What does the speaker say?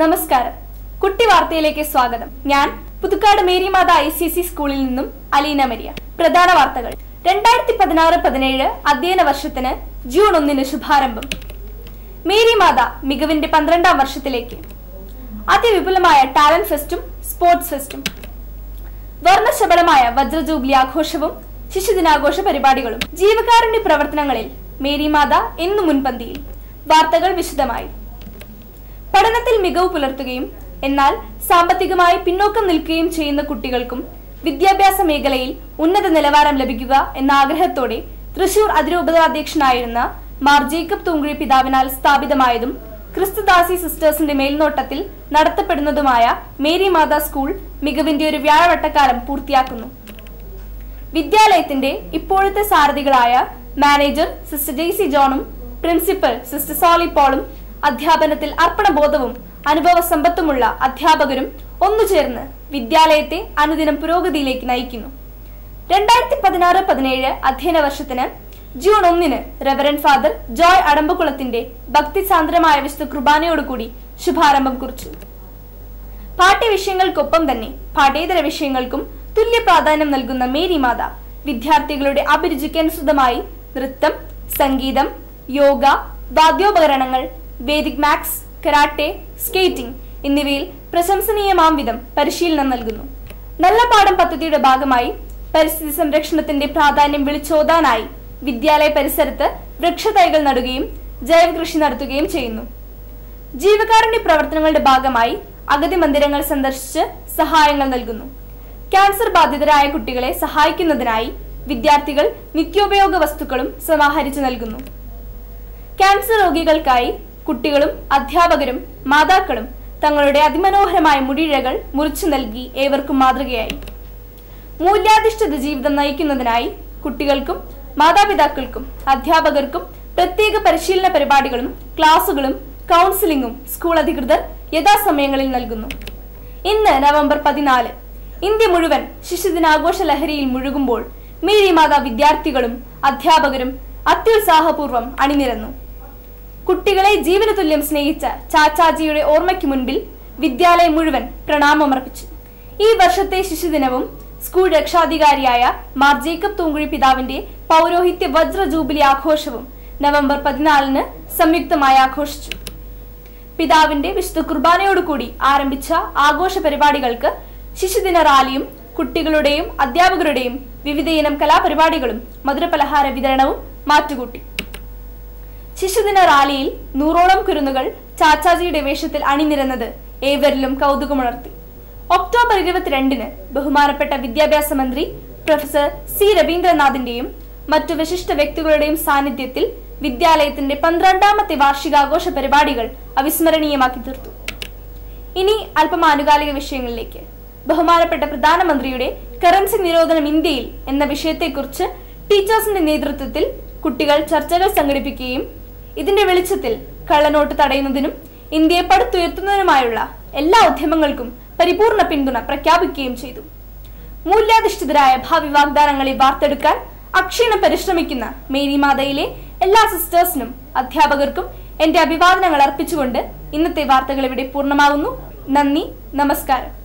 നമസ്കാരം. കുട്ടി വാർത്തയിലേക്ക് സ്വാഗതം. ഞാൻ Puthukkad Marymatha I C C സ്കൂളിൽ നിന്നും അലീന മരിയ. പ്രധാന വാർത്തകൾ. രണ്ടായിരത്തി പതിനാറ് പതിനേഴ് അധ്യയന വർഷത്തിന് ജൂൺ ഒന്നിന് ശുഭാരംഭം. മേരിമാത മികവിന്റെ പന്ത്രണ്ടാം വർഷത്തിലേക്ക്. അതിവിപുലമായ ടാലന്റ് ഫെസ്റ്റും സ്പോർട്സ് ഫെസ്റ്റും. വർണശബളമായ വജ്രജൂബിലി ആഘോഷവും ശിശുദിനാഘോഷ പരിപാടികളും ജീവകാരുണ്യ പ്രവർത്തനങ്ങളിൽ മേരിമാത എന്നു മുൻപന്തിയിൽ. വാർത്തകൾ വിശദമായി. പഠനത്തിൽ മികവ് പുലർത്തുകയും എന്നാൽ സാമ്പത്തികമായി പിന്നോക്കം നിൽക്കുകയും ചെയ്യുന്ന കുട്ടികൾക്കും വിദ്യാഭ്യാസ മേഖലയിൽ ഉന്നത നിലവാരം ലഭിക്കുക എന്ന ആഗ്രഹത്തോടെ തൃശൂർ അതിരൂപതാധ്യക്ഷനായിരുന്ന മാർ ജേക്കബ് തൂങ്കുഴി പിതാവിനാൽ സ്ഥാപിതമായതും ക്രിസ്തുദാസി സിസ്റ്റേഴ്സിന്റെ മേൽനോട്ടത്തിൽ നടത്തപ്പെടുന്നതുമായ മേരി മാതാ സ്കൂൾ മികവിന്റെ ഒരു വ്യാഴവട്ടക്കാലം പൂർത്തിയാക്കുന്നു. വിദ്യാലയത്തിന്റെ ഇപ്പോഴത്തെ സാരഥികളായ മാനേജർ സിസ്റ്റർ ജെയ്സി ജോണും പ്രിൻസിപ്പൽ സിസ്റ്റർ സോളി പോളും അധ്യാപനത്തിൽ അർപ്പണബോധവും അനുഭവ സമ്പത്തുമുള്ള അധ്യാപകരും ഒന്നുചേർന്ന് വിദ്യാലയത്തെ അനുദിനം പുരോഗതിയിലേക്ക് നയിക്കുന്നു. രണ്ടായിരത്തി പതിനാറ് പതിനേഴ് അധ്യയന വർഷത്തിന് ജൂൺ ഒന്നിന് റെവറൻ ഫാദർ ജോയ് അടമ്പക്കുളത്തിന്റെ ഭക്തിസാന്ദ്രമായ വിശുദ്ധ കുർബാനയോടുകൂടി ശുഭാരംഭം കുറിച്ചു. പാഠ്യവിഷയങ്ങൾക്കൊപ്പം തന്നെ പാഠ്യേതര വിഷയങ്ങൾക്കും തുല്യ പ്രാധാന്യം നൽകുന്ന മേരി മാത വിദ്യാർത്ഥികളുടെ അഭിരുചിക്കനുസൃതമായി നൃത്തം സംഗീതം യോഗ വാദ്യോപകരണങ്ങൾ വേദിക് മാക്സ് കരാട്ടെ സ്കേറ്റിംഗ് എന്നിവയിൽ പ്രശംസനീയമാം വിധം പരിശീലനം നൽകുന്നു. നല്ല പാഠം പദ്ധതിയുടെ ഭാഗമായി പരിസ്ഥിതി സംരക്ഷണത്തിന്റെ പ്രാധാന്യം വിളിച്ചോതാനായി വിദ്യാലയ പരിസരത്ത് വൃക്ഷതൈകൾ നടുകയും ജൈവകൃഷി നടത്തുകയും ചെയ്യുന്നു. ജീവകാരുണ്യ പ്രവർത്തനങ്ങളുടെ ഭാഗമായി അഗതി മന്ദിരങ്ങൾ സന്ദർശിച്ച് സഹായങ്ങൾ നൽകുന്നു. ക്യാൻസർ ബാധിതരായ കുട്ടികളെ സഹായിക്കുന്നതിനായി വിദ്യാർത്ഥികൾ നിത്യോപയോഗ വസ്തുക്കളും സമാഹരിച്ചു നൽകുന്നു. ക്യാൻസർ രോഗികൾക്കായി കുട്ടികളും അധ്യാപകരും മാതാക്കളും തങ്ങളുടെ അതിമനോഹരമായ മുടിഴകൾ മുറിച്ചു നൽകി ഏവർക്കും മാതൃകയായി. മൂല്യാധിഷ്ഠിത ജീവിതം നയിക്കുന്നതിനായി കുട്ടികൾക്കും മാതാപിതാക്കൾക്കും അധ്യാപകർക്കും പ്രത്യേക പരിശീലന പരിപാടികളും ക്ലാസുകളും കൗൺസിലിംഗും സ്കൂൾ അധികൃതർ യഥാസമയങ്ങളിൽ നൽകുന്നു. ഇന്ന് നവംബർ പതിനാല്. ഇന്ത്യ മുഴുവൻ ശിശുദിനാഘോഷ ലഹരിയിൽ മുഴുകുമ്പോൾ മീരി മാതാ വിദ്യാർത്ഥികളും അധ്യാപകരും അത്യുത്സാഹപൂർവം അണിനിരന്നു. കുട്ടികളെ ജീവന തുല്യം സ്നേഹിച്ച ചാച്ചാജിയുടെ ഓർമ്മയ്ക്ക് മുൻപിൽ വിദ്യാലയം മുഴുവൻ പ്രണാമമർപ്പിച്ചു. ഈ വർഷത്തെ ശിശുദിനവും സ്കൂൾ രക്ഷാധികാരിയായ മാർ ജേക്കബ് തൂങ്കുഴി പിതാവിന്റെ പൗരോഹിത്യ വജ്ര ജൂബിലി ആഘോഷവും നവംബർ പതിനാലിന് സംയുക്തമായി ആഘോഷിച്ചു. പിതാവിന്റെ വിശുദ്ധ കുർബാനയോടുകൂടി ആരംഭിച്ച ആഘോഷ പരിപാടികൾക്ക് ശിശുദിന റാലിയും കുട്ടികളുടെയും അധ്യാപകരുടെയും വിവിധയിനം കലാപരിപാടികളും മധുരപലഹാര വിതരണവും മാറ്റുകൂട്ടി. ശിശുദിന റാലിയിൽ നൂറോളം കുരുന്നുകൾ ചാച്ചാജിയുടെ വേഷത്തിൽ അണിനിരന്നത് ഏവരിലും കൗതുകമുണർത്തി. ഒക്ടോബർ ഇരുപത്തിരണ്ടിന് ബഹുമാനപ്പെട്ട വിദ്യാഭ്യാസ മന്ത്രി പ്രൊഫസർ സി രവീന്ദ്രനാഥിന്റെയും മറ്റു വിശിഷ്ട വ്യക്തികളുടെയും സാന്നിധ്യത്തിൽ വിദ്യാലയത്തിന്റെ പന്ത്രണ്ടാമത്തെ വാർഷികാഘോഷ പരിപാടികൾ അവിസ്മരണീയമാക്കി തീർത്തു. ഇനി അല്പം ആനുകാലിക വിഷയങ്ങളിലേക്ക്. ബഹുമാനപ്പെട്ട പ്രധാനമന്ത്രിയുടെ കറൻസി നിരോധനം ഇന്ത്യയിൽ എന്ന വിഷയത്തെക്കുറിച്ച് ടീച്ചേഴ്സിന്റെ നേതൃത്വത്തിൽ കുട്ടികൾ ചർച്ചകൾ സംഘടിപ്പിക്കുകയും ഇതിന്റെ വെളിച്ചത്തിൽ കള്ളനോട്ട് തടയുന്നതിനും ഇന്ത്യയെ പടുത്തുയർത്തുന്നതിനുമായുള്ള എല്ലാ ഉദ്യമങ്ങൾക്കും പരിപൂർണ പിന്തുണ പ്രഖ്യാപിക്കുകയും ചെയ്തു. മൂല്യാധിഷ്ഠിതരായ ഭാവി വാഗ്ദാനങ്ങളെ വാർത്തെടുക്കാൻ അക്ഷീണം പരിശ്രമിക്കുന്ന മേരി മാതയിലെ എല്ലാ സിസ്റ്റേഴ്സിനും അധ്യാപകർക്കും എന്റെ അഭിവാദനങ്ങൾ അർപ്പിച്ചുകൊണ്ട് ഇന്നത്തെ വാർത്തകൾ ഇവിടെ പൂർണമാകുന്നു നന്ദി നമസ്കാരം.